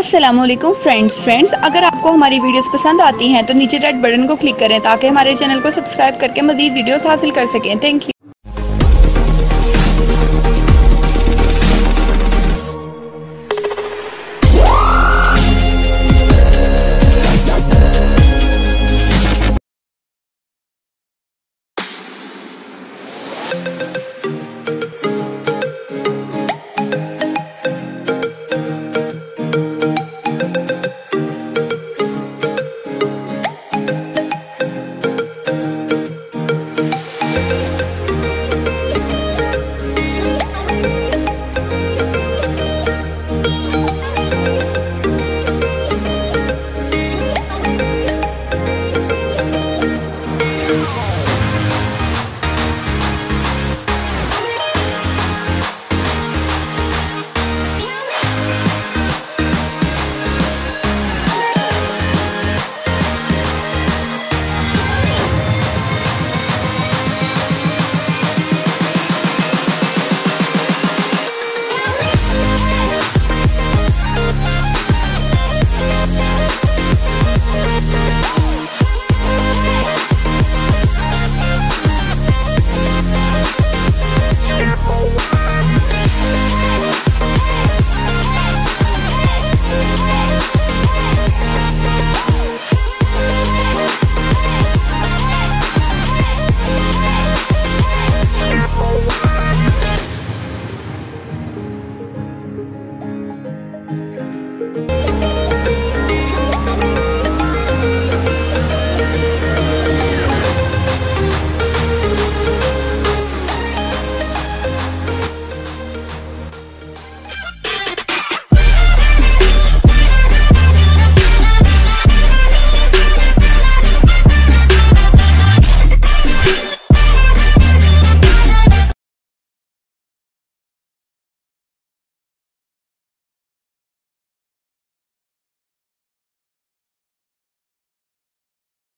Aslam friends friends अगर आपको हमारी वीडियोस पसंद आती हैं तो नीचे रेड बटन को क्लिक करें ताकि हमारे चैनल को सब्सक्राइब करके मजीद वीडियोस हासिल कर सकें। Thank you